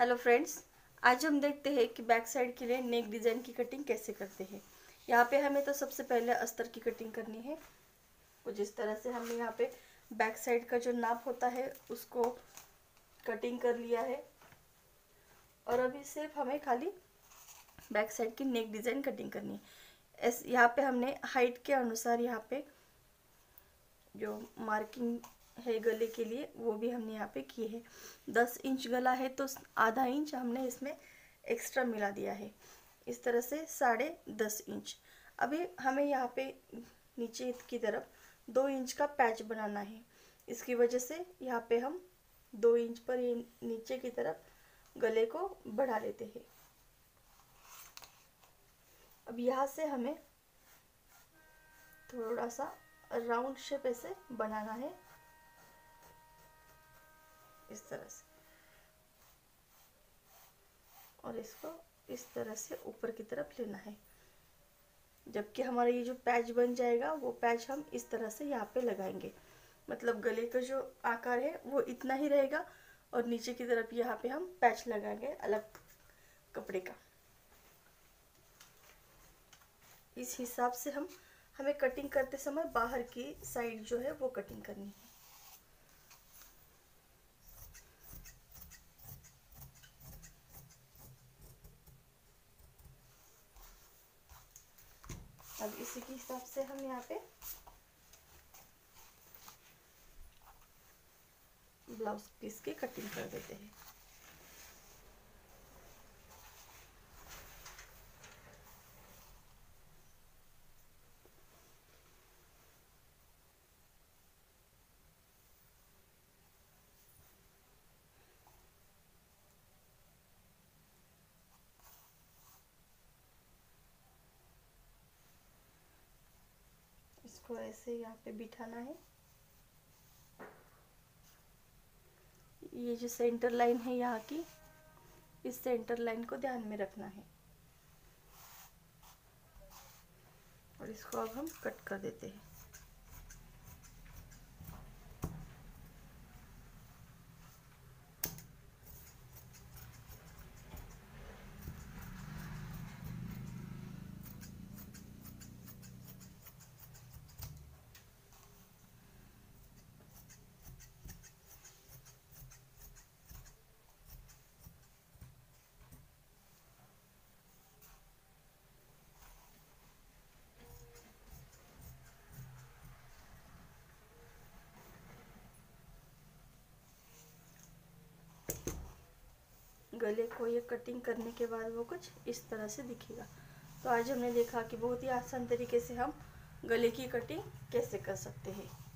Hello friends, आज हम देखते हैं कि बैक साइड के लिए नेक डिज़ाइन की कटिंग कैसे करते हैं। यहाँ पे हमें तो सबसे पहले अस्तर की कटिंग करनी है। कुछ इस तरह से हमने यहाँ पे बैक साइड का जो नाप होता है, उसको कटिंग कर लिया है। और अभी सिर्फ़ हमें खाली बैक साइड की नेक डिज़ाइन कटिंग करनी है। इस यहाँ पे हमने हाइट के अनुसार यहाँ पे जो मार्किंग है गले के लिए, वो भी हमने यहाँ पे किए है। दस इंच गला है तो आधा इंच हमने इसमें एक्स्ट्रा मिला दिया है। इस तरह से साढ़े दस इंच। अभी हमें यहाँ पे नीचे की तरफ़ दो इंच का पैच बनाना है। इसकी वजह से यहाँ पे हम दो इंच पर ये नीचे की तरफ़ गले को बढ़ा लेते हैं। अब यहाँ से हमें थोड़ा सा राउंड शेप ऐसे बनाना है। इस तरह से। और इसको इस तरह से ऊपर की तरफ़ लेना है। जबकि हमारा ये जो पैच बन जाएगा, वो पैच हम इस तरह से यहाँ पे लगाएँगे। मतलब गले का जो आकार है, वो इतना ही रहेगा और नीचे की तरफ़ यहाँ पे हम पैच लगाएँगे अलग कपड़े का। इस हिसाब से हम, हमें कटिंग करते समय बाहर की साइड जो है, वो कटिंग करनी है। अब इसी के हिसाब से हम यहाँ पे ब्लाउज पीस की कटिंग कर देते हैं। इसको ऐसे यहाँ पे बिठाना है। ये जो सेंटर लाइन है यहाँ की, इस सेंटर लाइन को ध्यान में रखना है। और इसको अब हम कट कर देते हैं। गले को ये कटिंग करने के बाद वो कुछ इस तरह से दिखेगा। तो आज हमने देखा कि बहुत ही आसान तरीके से हम गले की कटिंग कैसे कर सकते हैं।